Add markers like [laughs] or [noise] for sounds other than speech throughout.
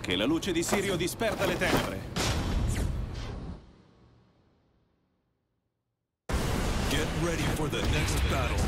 Che la luce di Sirio disperda le tenebre. Get ready for the next battle.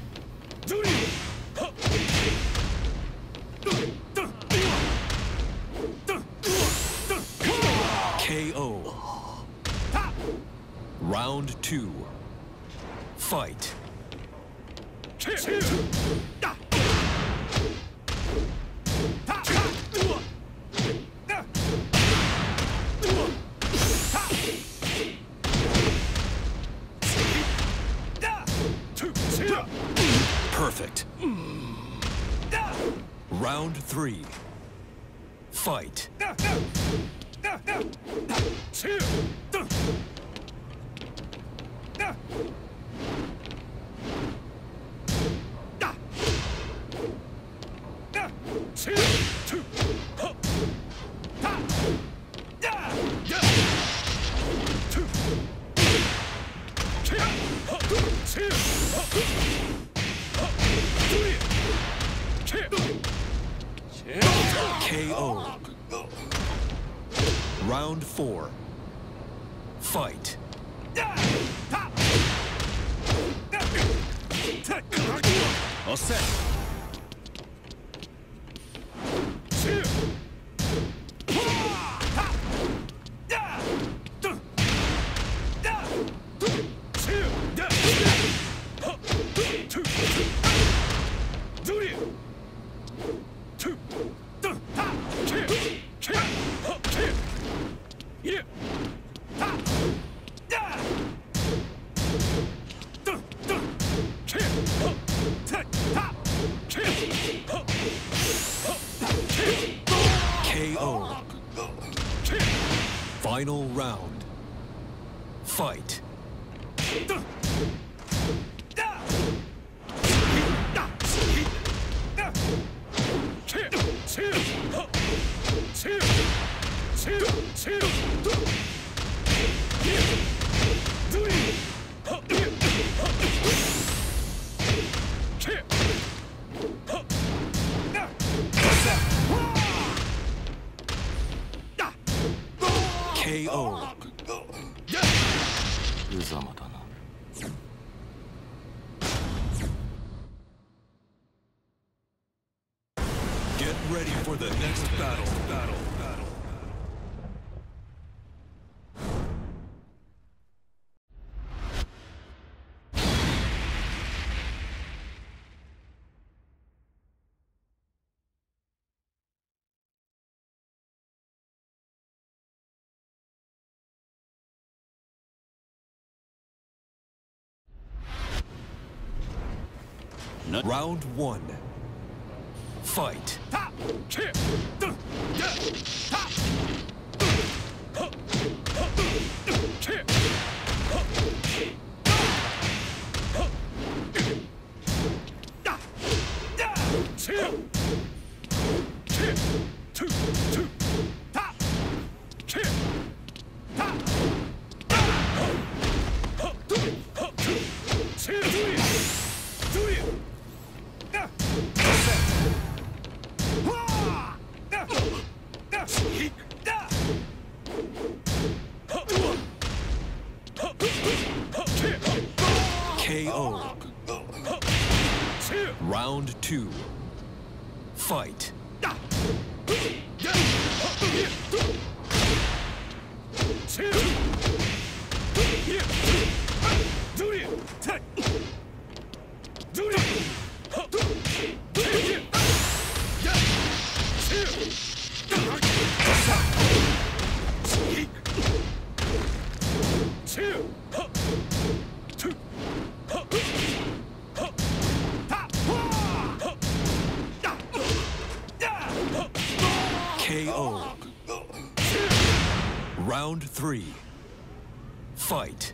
Round two. Fight. Perfect. Round three. Fight. Yeah. 無様だな。Get ready for the next battle. Battle. No. Round one. Fight. Two. KO. Round three. Fight.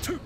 Two.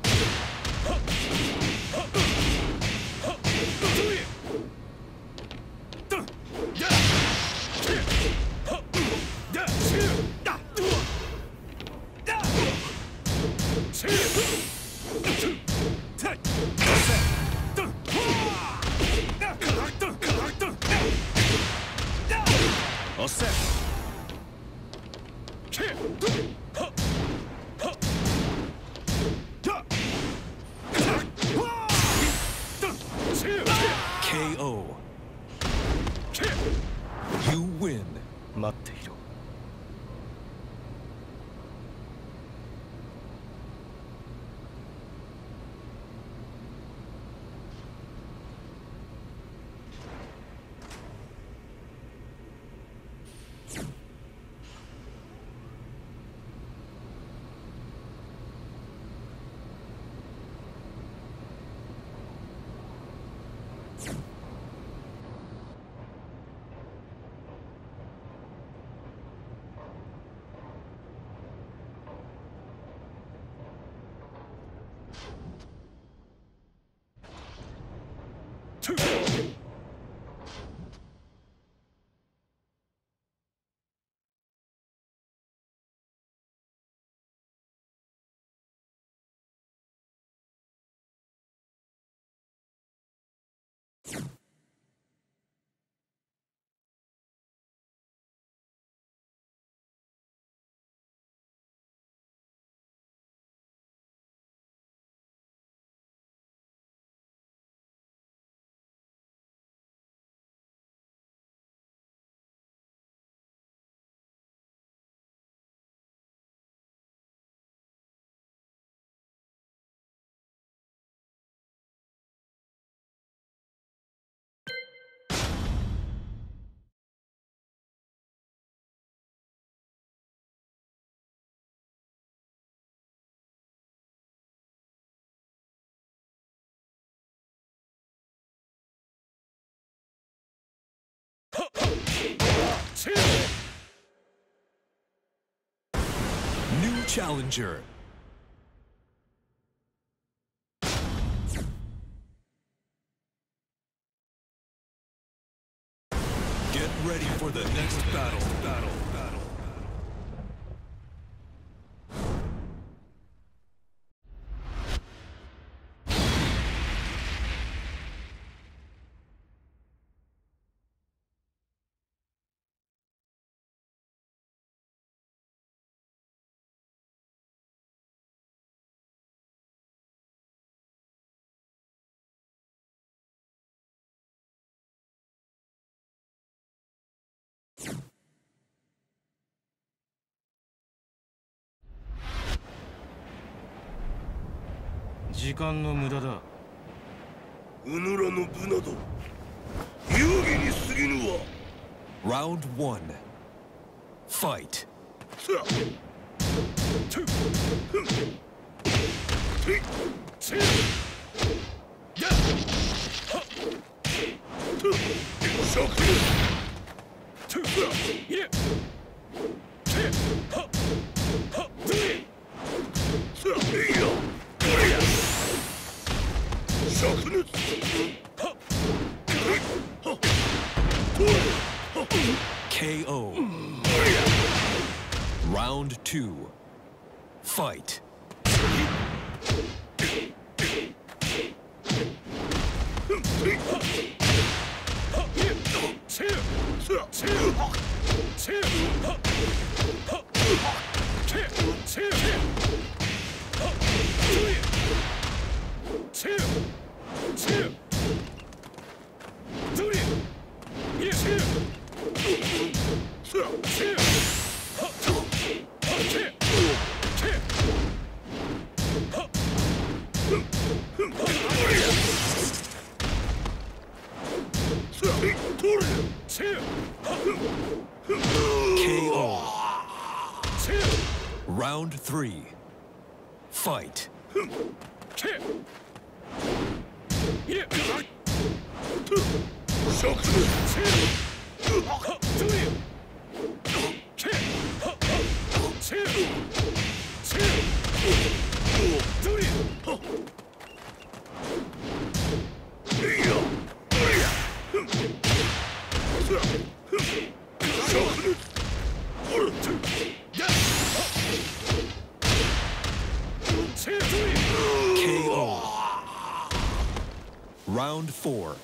New challenger. 時間の無駄だ。うぬらの部など遊戯に過ぎぬわ。Round 1 Fight. three. Fight. four.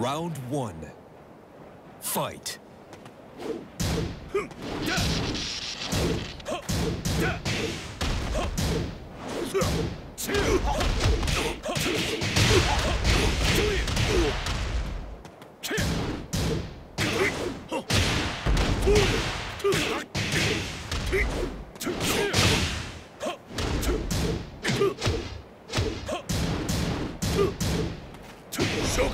Round one. Fight.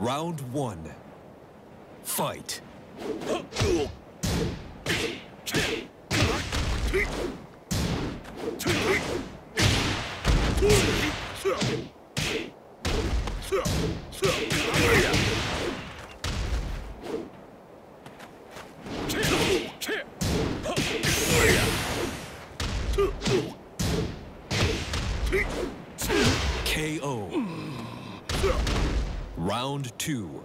Round one. Fight. [gasps] two.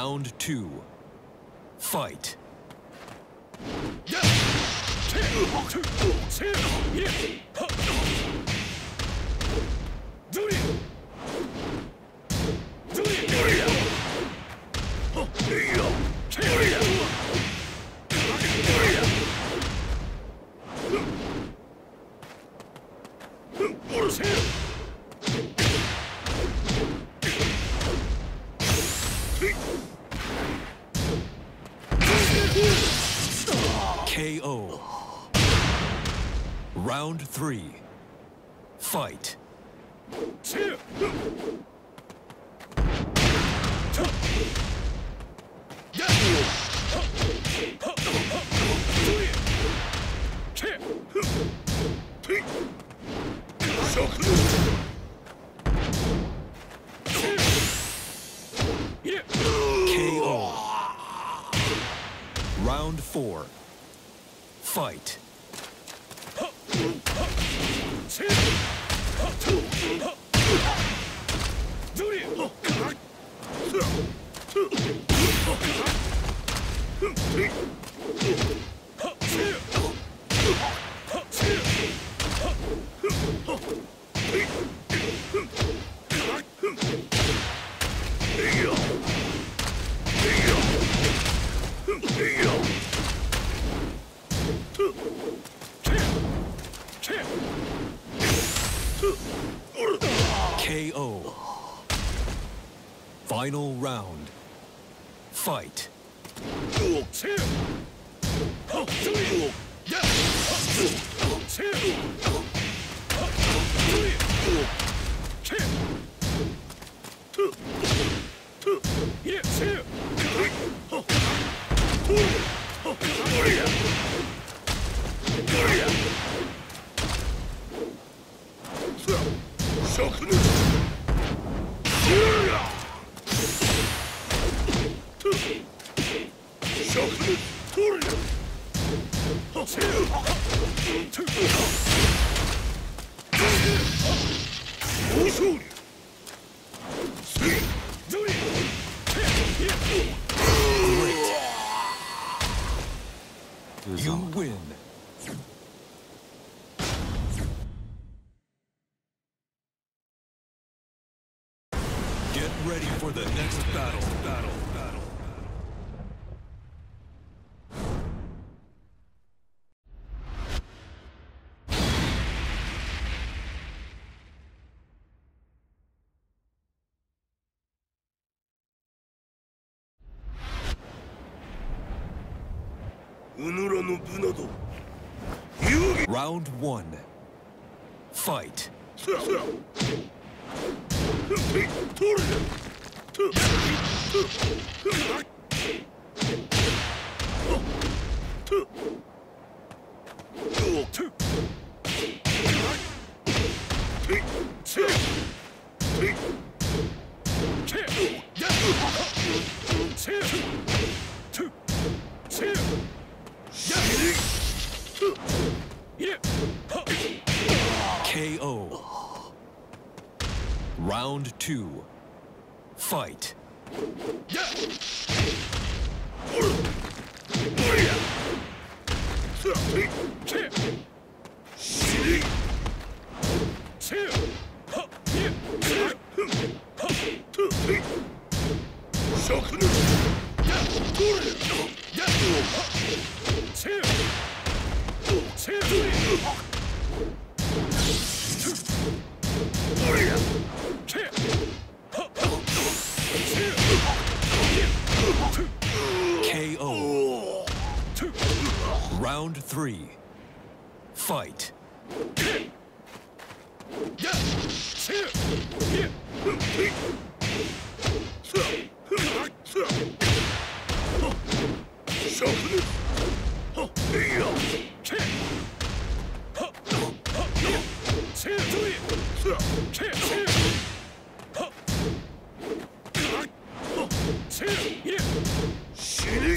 Round two. Fight. four. Fight. [laughs] Round one. Fight. [laughs] two, fight. 死に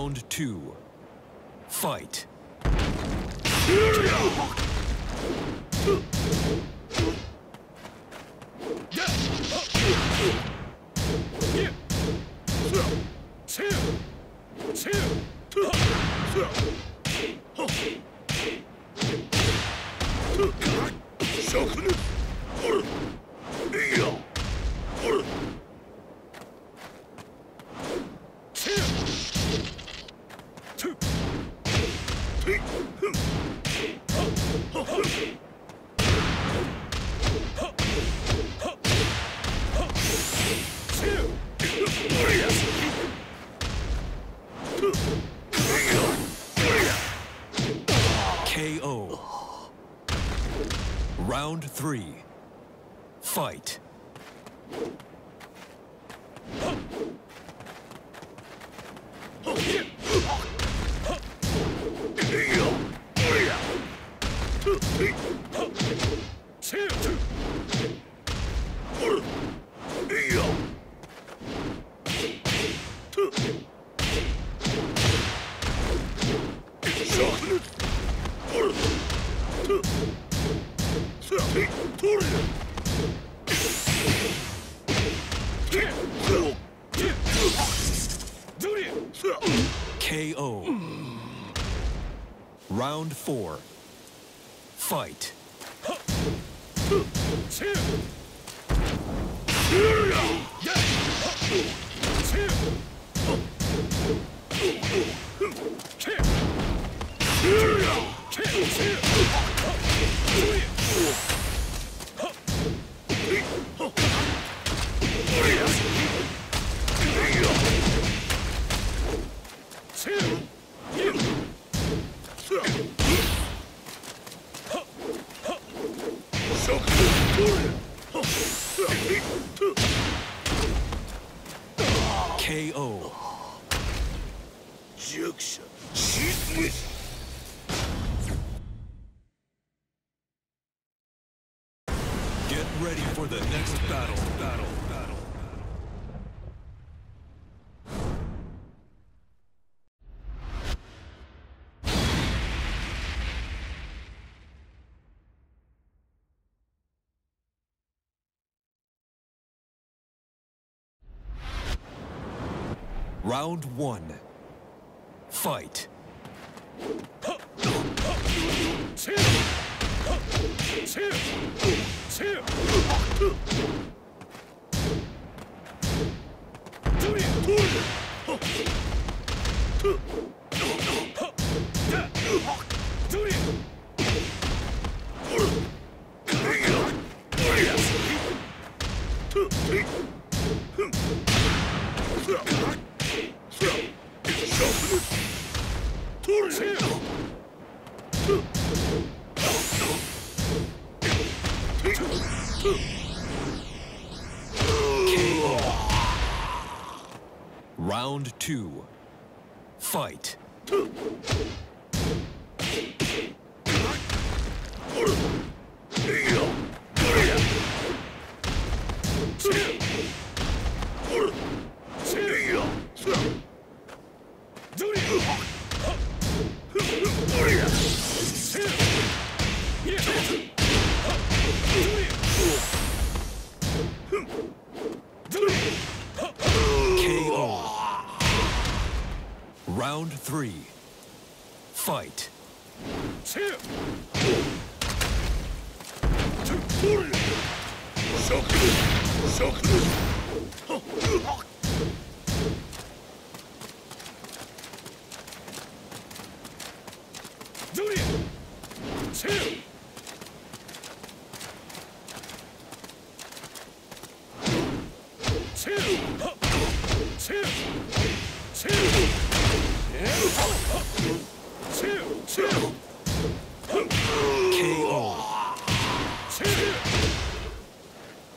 Round two. Fight. fight. four. Round one. Fight. two.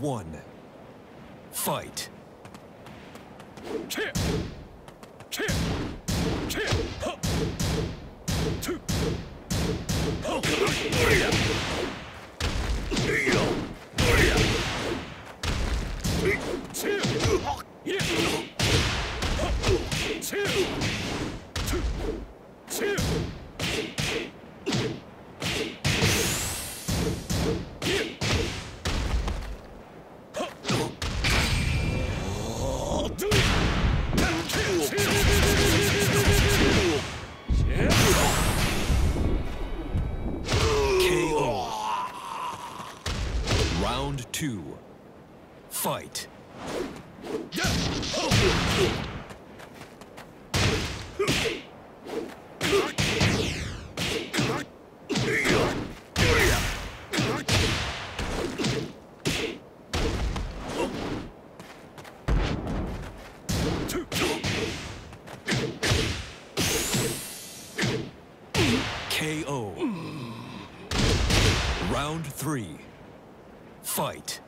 one. Fight. Fight.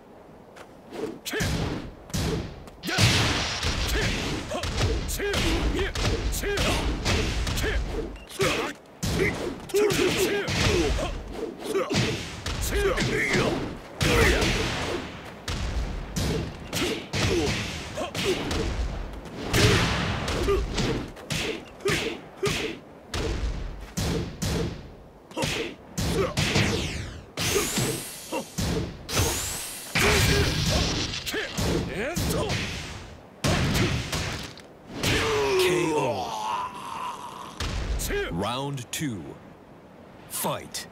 two. Fight.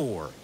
Round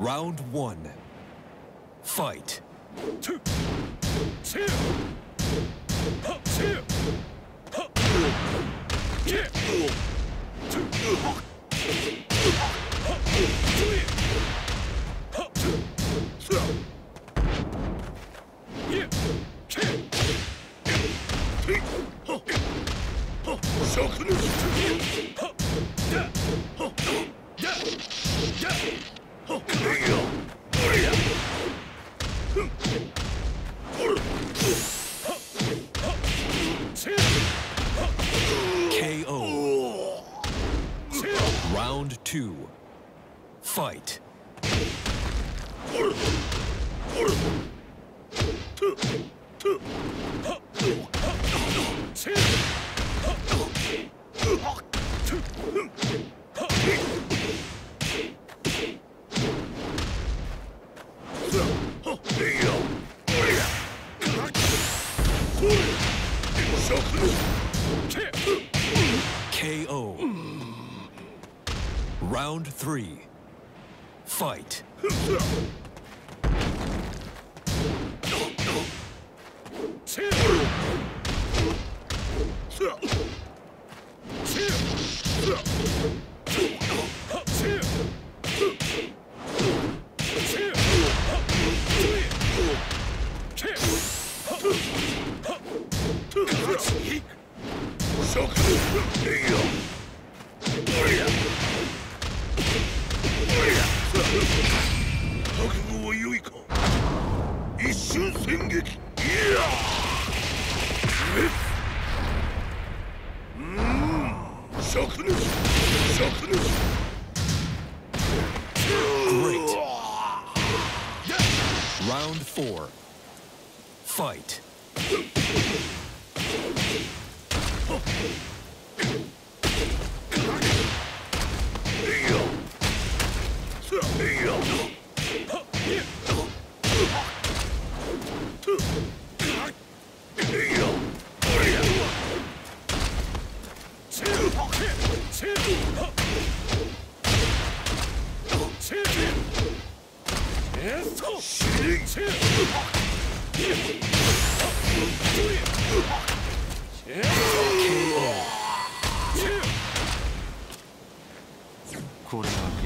Round one. Fight. Two. Two. Two. Two. Two. Round two. Fight. これだけ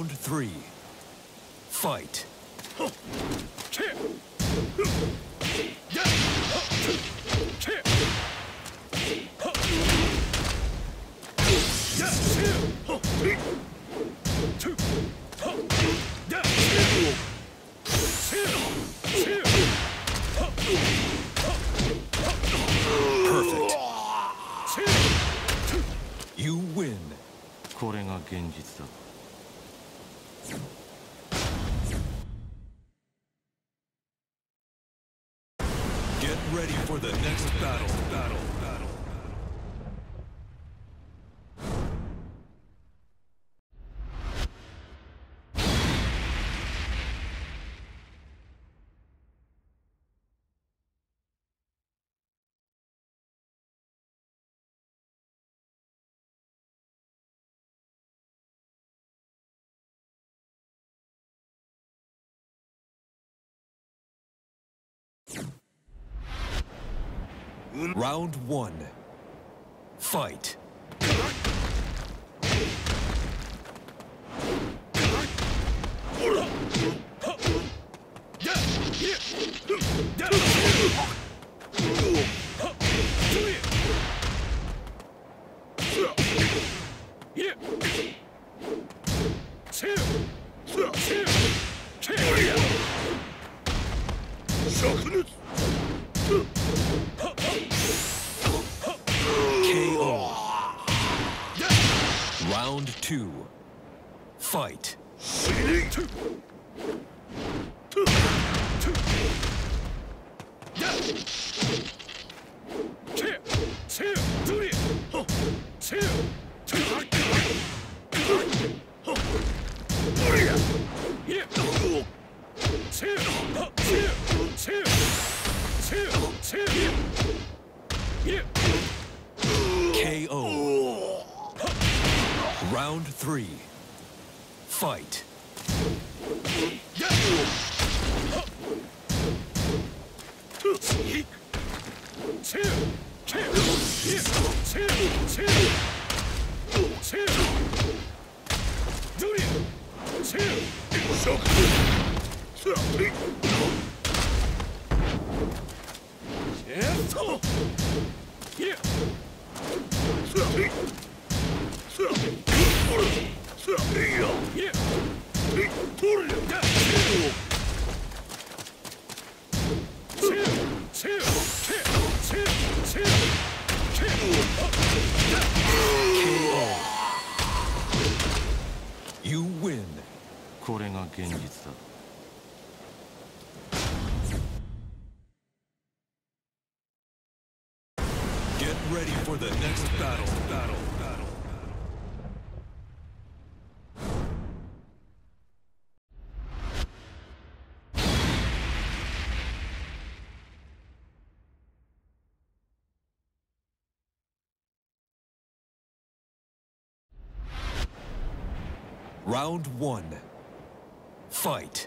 Round three. Fight. Round one. Fight. Round one. Fight.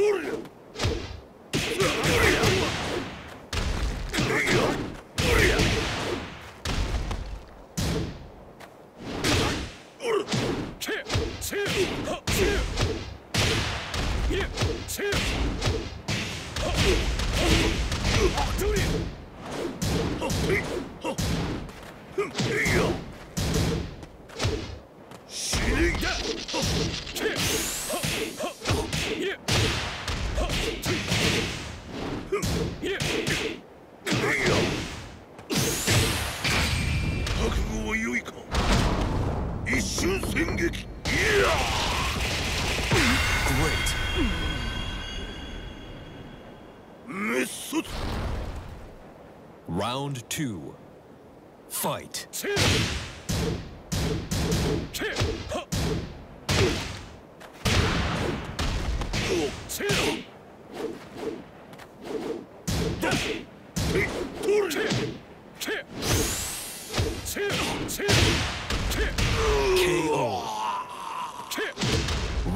Hurry!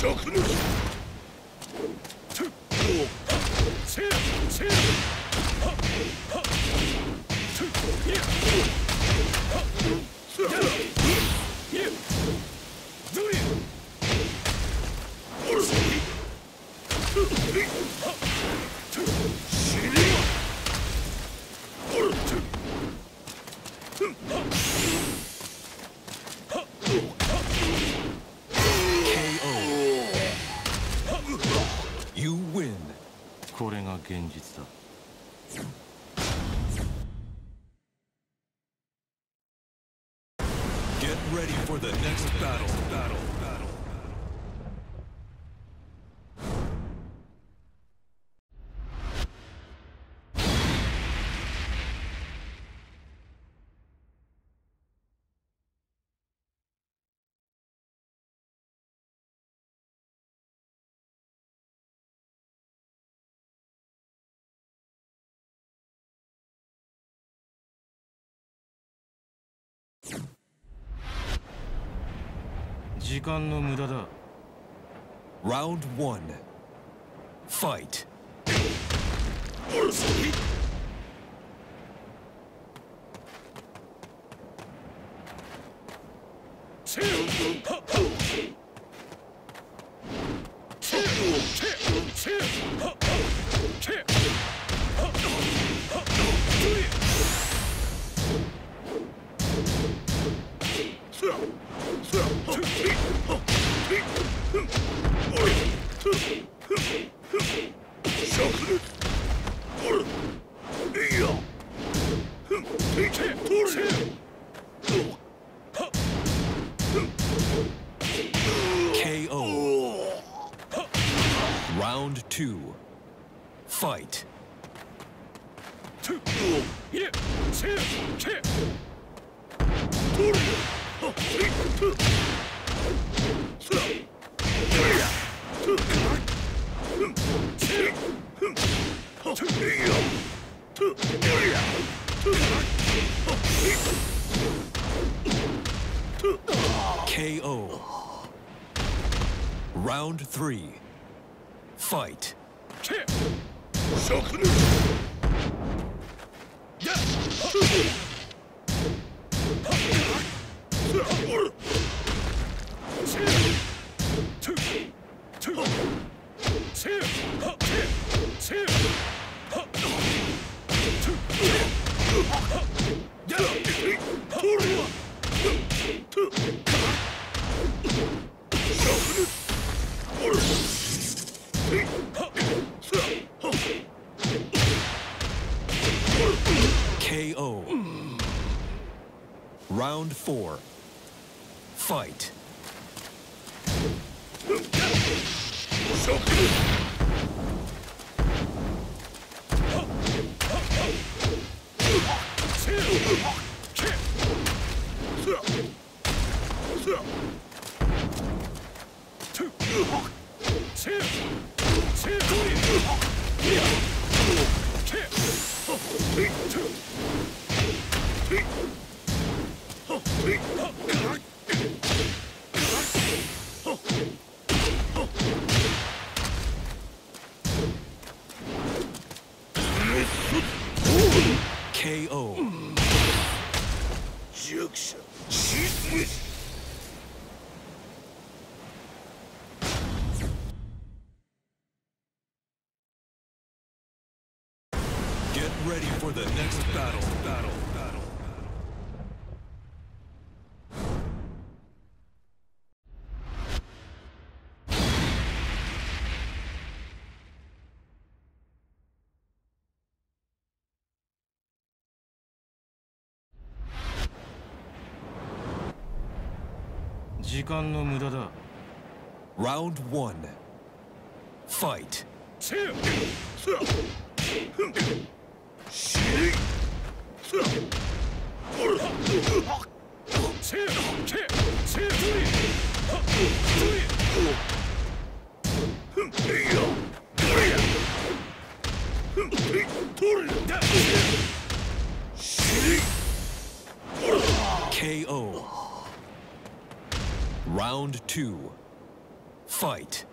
食の時間の無駄だ Round 1 Fight Round three. Fight. KO. Round four. Fight. Two. 時間の無駄だ Round 1 Fight KO Round two. Fight.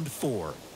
round four.